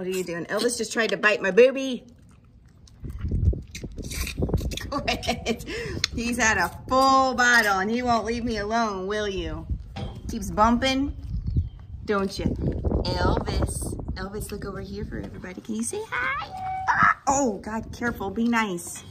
What are you doing? Elvis just tried to bite my booby. He's had a full bottle and he won't leave me alone, will you? Keeps bumping, don't you? Elvis. Elvis, look over here for everybody. Can you say hi? Ah, Oh, God, careful. Be nice.